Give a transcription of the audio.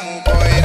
um boy.